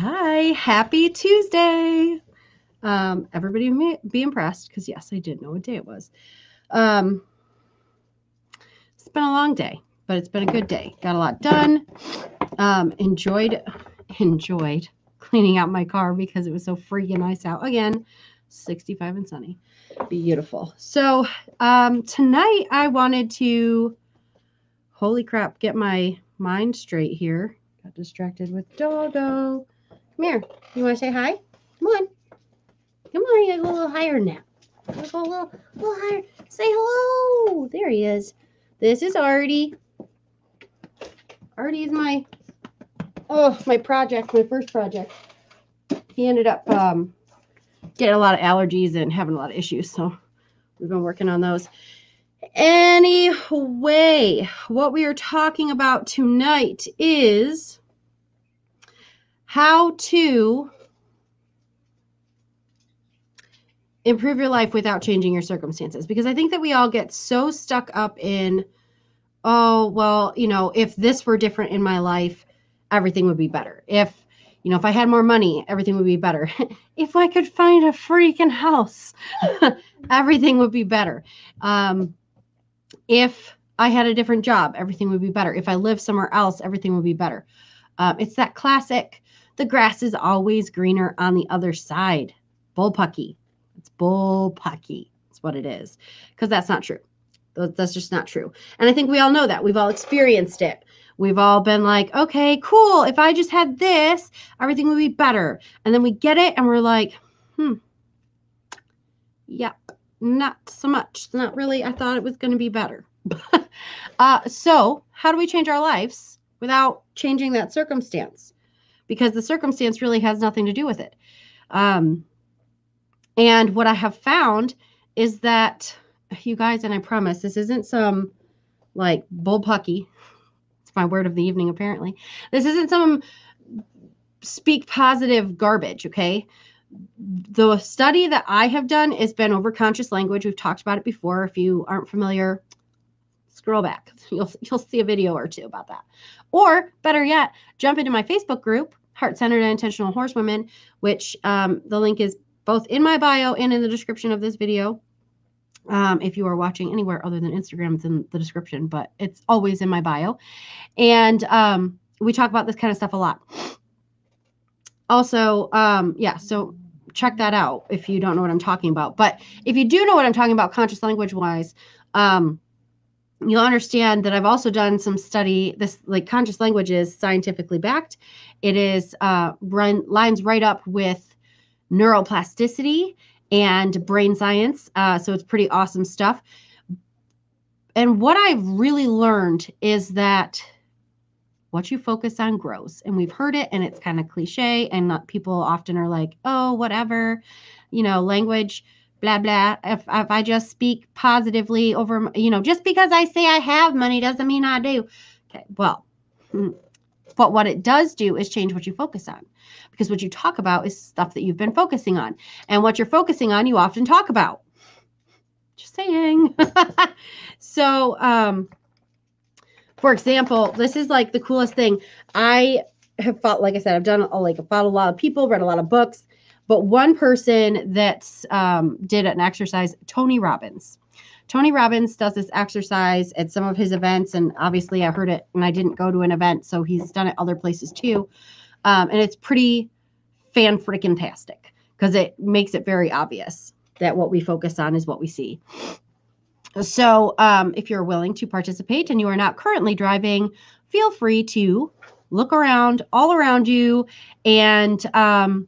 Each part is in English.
Hi, happy Tuesday. Um, everybody may be impressed because yes, I did know what day it was. Um, it's been a long day, but it's been a good day. Got a lot done. Um, enjoyed enjoyed cleaning out my car because it was so freaking nice out. Again, 65 and sunny. Beautiful. So um tonight I wanted to holy crap, get my mind straight here. Got distracted with doggo. Come here. You want to say hi? Come on. Come on. You gotta go a little higher now. Go a little, little higher. Say hello. There he is. This is Artie. Artie is my, oh, my project, my first project. He ended up um, getting a lot of allergies and having a lot of issues. So we've been working on those. Anyway, what we are talking about tonight is how to improve your life without changing your circumstances. Because i think that we all get so stuck up in oh well you know if this were different in my life everything would be better. If you know if i had more money everything would be better. If i could find a freaking house everything would be better. Um, if i had a different job everything would be better. If i lived somewhere else everything would be better. Um, it's that classic the grass is always greener on the other side. Bullpucky. It's bullpucky. That's what it is. Because that's not true. That's just not true. And I think we all know that. We've all experienced it. We've all been like, okay, cool. If I just had this, everything would be better. And then we get it and we're like, hmm, yep, not so much. Not really. I thought it was going to be better. uh, so, how do we change our lives without changing that circumstance? Because the circumstance really has nothing to do with it. Um, and what I have found is that you guys, and I promise this isn't some like bullpucky. It's my word of the evening, apparently. This isn't some speak positive garbage, okay? The study that I have done has been over conscious language. We've talked about it before. If you aren't familiar, scroll back. You'll you'll see a video or two about that. Or better yet, jump into my Facebook group heart centered and intentional horsewomen, which um, the link is both in my bio and in the description of this video. Um, if you are watching anywhere other than Instagram, it's in the description, but it's always in my bio. And um, we talk about this kind of stuff a lot. Also, um, yeah, so check that out if you don't know what I'm talking about. But if you do know what I'm talking about, conscious language wise, um, you'll understand that I've also done some study. This like conscious language is scientifically backed. It is uh, run lines right up with neuroplasticity and brain science. Uh, so it's pretty awesome stuff. And what I've really learned is that what you focus on grows. And we've heard it, and it's kind of cliche. And not, people often are like, oh, whatever, you know, language blah blah. If, if i just speak positively over you know just because i say i have money doesn't mean i do. Okay well hmm. but what it does do is change what you focus on because what you talk about is stuff that you've been focusing on and what you're focusing on you often talk about. Just saying. So um for example this is like the coolest thing. I have fought like i said i've done like a lot of people read a lot of books but one person that um, did an exercise, Tony Robbins. Tony Robbins does this exercise at some of his events, and obviously I heard it and I didn't go to an event, so he's done it other places too. Um, and it's pretty fan freaking tastic because it makes it very obvious that what we focus on is what we see. So, um, if you're willing to participate and you are not currently driving, feel free to look around all around you and um,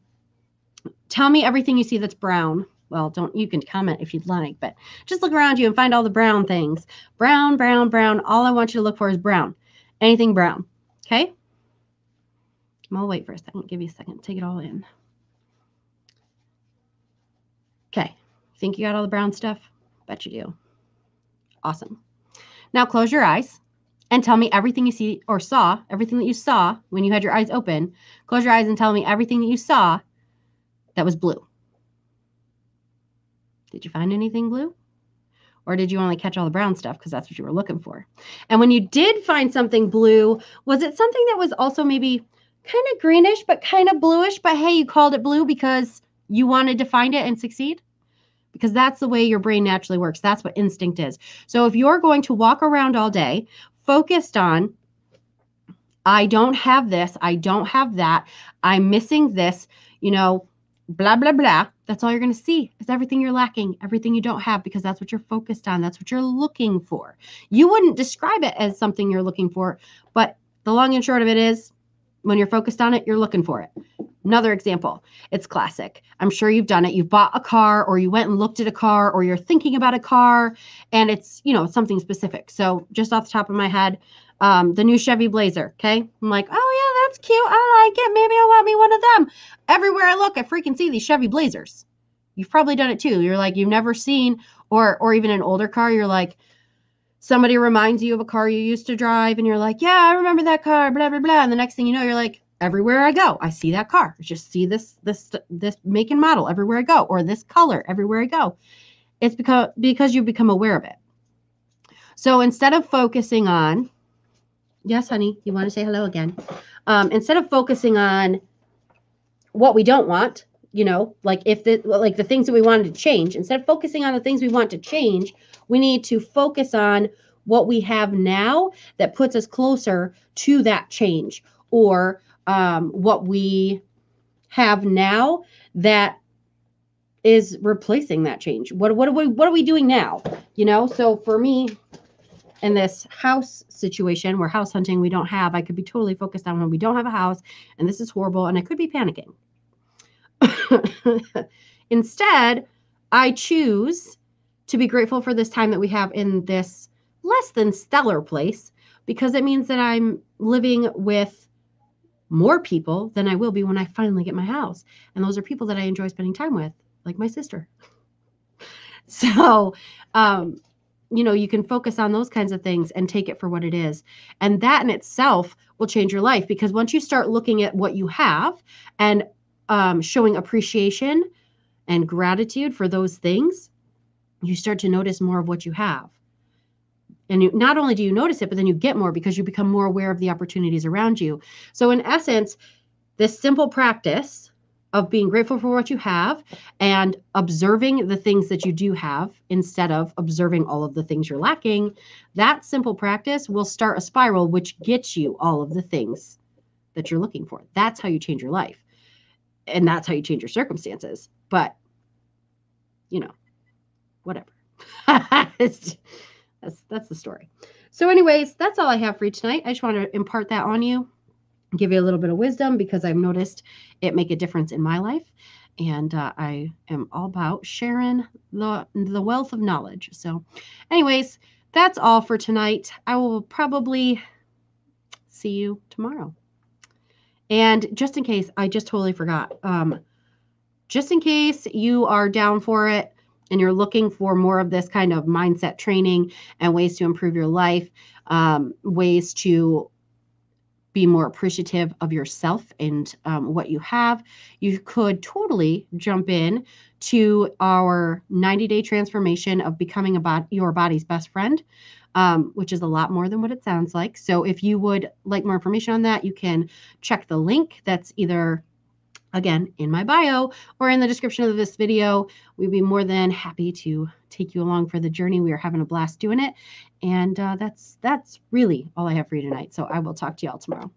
tell me everything you see that's brown. Well, don't you can comment if you'd like, but just look around you and find all the brown things. Brown, brown, brown. All I want you to look for is brown. Anything brown. Okay? I'll wait for a second. Give you a second. Take it all in. Okay. Think you got all the brown stuff? Bet you do. Awesome. Now close your eyes and tell me everything you see or saw, everything that you saw when you had your eyes open. Close your eyes and tell me everything that you saw that was blue. Did you find anything blue? Or did you only catch all the brown stuff because that's what you were looking for? And when you did find something blue, was it something that was also maybe kind of greenish, but kind of bluish. But hey, you called it blue because you wanted to find it and succeed? Because that's the way your brain naturally works. That's what instinct is. So if you're going to walk around all day focused on, I don't have this, I don't have that, I'm missing this, you know, blah, blah, blah. That's all you're going to see is everything you're lacking, everything you don't have, because that's what you're focused on. That's what you're looking for. You wouldn't describe it as something you're looking for, but the long and short of it is when you're focused on it, you're looking for it. Another example, it's classic. I'm sure you've done it. You bought a car or you went and looked at a car or you're thinking about a car and it's, you know, something specific. So just off the top of my head, um, the new Chevy Blazer. Okay. I'm like, oh, yeah, that's cute. I like it. Maybe I'll want me one of them. Everywhere I look, I freaking see these Chevy Blazers. You've probably done it too. You're like, you've never seen, or, or even an older car. You're like, somebody reminds you of a car you used to drive and you're like, yeah, I remember that car, blah, blah, blah. And the next thing you know, you're like, everywhere I go, I see that car. Just see this, this, this make and model everywhere I go, or this color everywhere I go. It's because, because you become aware of it. So instead of focusing on, yes, honey, you want to say hello again. Um, instead of focusing on what we don't want, you know, like if the like the things that we wanted to change, instead of focusing on the things we want to change, we need to focus on what we have now that puts us closer to that change or um, what we have now that is replacing that change. What, what, are we, what are we doing now? You know, so for me, in this house situation where house hunting we don't have, I could be totally focused on when we don't have a house and this is horrible and I could be panicking. Instead, I choose to be grateful for this time that we have in this less than stellar place because it means that I'm living with more people than I will be when I finally get my house. And those are people that I enjoy spending time with, like my sister. so, um, you know, you can focus on those kinds of things and take it for what it is. And that in itself will change your life because once you start looking at what you have and um, showing appreciation and gratitude for those things, you start to notice more of what you have. And you, not only do you notice it, but then you get more because you become more aware of the opportunities around you. So, in essence, this simple practice of being grateful for what you have and observing the things that you do have instead of observing all of the things you're lacking, that simple practice will start a spiral which gets you all of the things that you're looking for. That's how you change your life. And that's how you change your circumstances. But, you know, whatever. that's that's the story. So, anyways, that's all I have for you tonight. I just want to impart that on you, give you a little bit of wisdom because I've noticed it make a difference in my life, and uh, I am all about sharing the the wealth of knowledge. So, anyways, that's all for tonight. I will probably see you tomorrow. And just in case, I just totally forgot. Um, just in case you are down for it, and you're looking for more of this kind of mindset training and ways to improve your life, um, ways to be more appreciative of yourself and um, what you have, you could totally jump in to our 90 day transformation of becoming about your body's best friend. Um, which is a lot more than what it sounds like. So, if you would like more information on that, you can check the link that's either again in my bio or in the description of this video. We'd be more than happy to take you along for the journey. We are having a blast doing it. And uh, that's that's really all I have for you tonight. So I will talk to you all tomorrow.